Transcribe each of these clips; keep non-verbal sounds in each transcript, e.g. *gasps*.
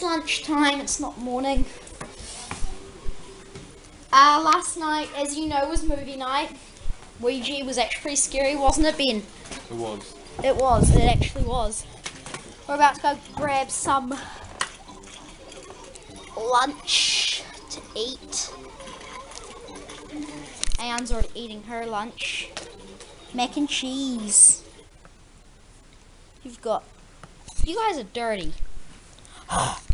It's lunchtime, it's not morning. Uh, last night, as you know, was movie night. Ouija was actually pretty scary, wasn't it, Ben? It was. It was, it actually was. We're about to go grab some lunch to eat. Anne's already eating her lunch. Mac and cheese. You've got. You guys are dirty. *gasps* *laughs*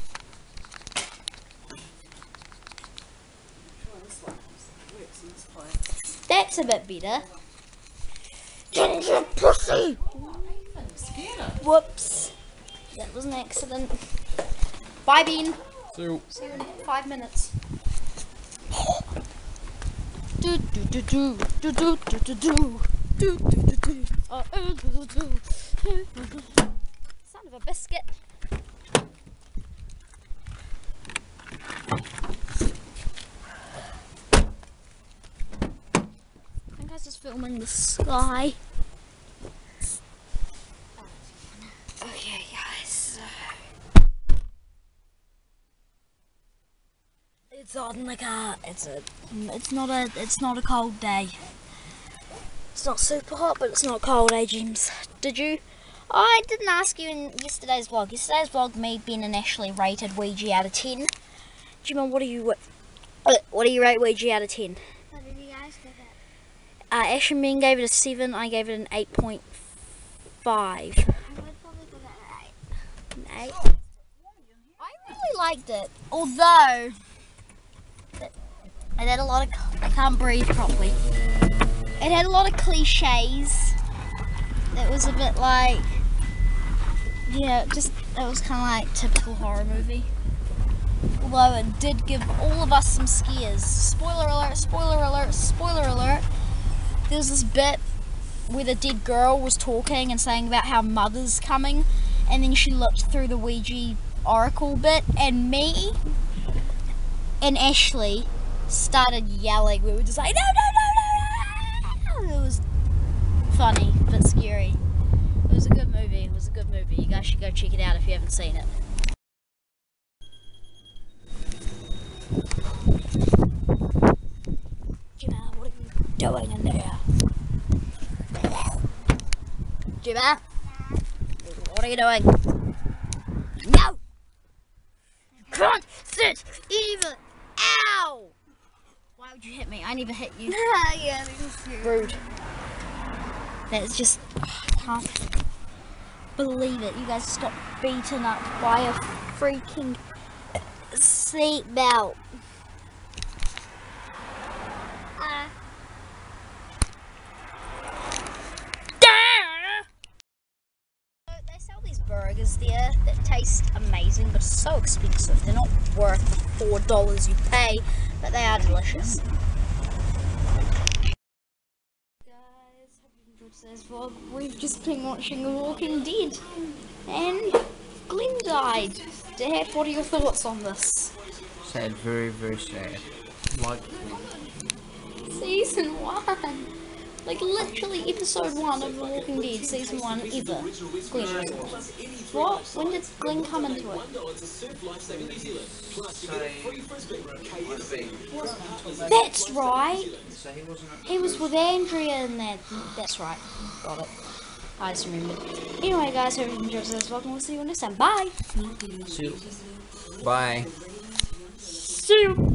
That's a bit better. Ginger pussy! Whoops. That was an accident. Bye, Bean. So, See you in five minutes. Do do do do do do do do do do do do do. Uh, do, do, do. Son of a biscuit. has this filming the sky. Okay, guys. It's on like a. It's a. It's not a. It's not a cold day. It's not super hot, but it's not cold, eh, James? Did you? I didn't ask you in yesterday's vlog. Yesterday's vlog, me, Ben, and Ashley rated Ouija out of 10. Jim, what do you uh, what do you rate Ouija out of 10? Uh, Ash and Ben gave it a seven. I gave it an eight point five. I would probably give it an eight. Eight. I really liked it, although it it had a lot of. I can't breathe properly. It had a lot of cliches. It was a bit like, yeah, just it was kind of like typical horror movie. Although it did give all of us some scares. Spoiler alert! Spoiler alert! Spoiler alert! There was this bit where the dead girl was talking and saying about how mother's coming, and then she looked through the Ouija oracle bit, and me and Ashley started yelling. We were just like, no, no, no, no, no! It was funny but scary. It was a good movie. It was a good movie. You guys should go check it out if you haven't seen it. Jimmy, what are you doing what are you doing? No! Can't sit even. Ow! Why would you hit me? I never hit you. *laughs* yeah, Rude. That's just. I can't believe it. You guys got beaten up by a freaking seatbelt. uh, They sell these burgers there that taste amazing but so expensive. They're not worth the four dollars you pay, but they are delicious. Guys, hope you enjoyed today's vlog. We've just been watching The Walking Dead, and Glenn died. Dad, what are your thoughts on this? sad, very, very sad. Like, Season one. Like literally episode one of The Walking Dead, season one ever. Glenn. What? When did Glenn come into it? That's right. he wasn't. He was with Andrea in that. That's right. Got it. I just remembered. Anyway, guys, hope you enjoyed this vlog, and we'll see you next time. Bye. Bye. See you.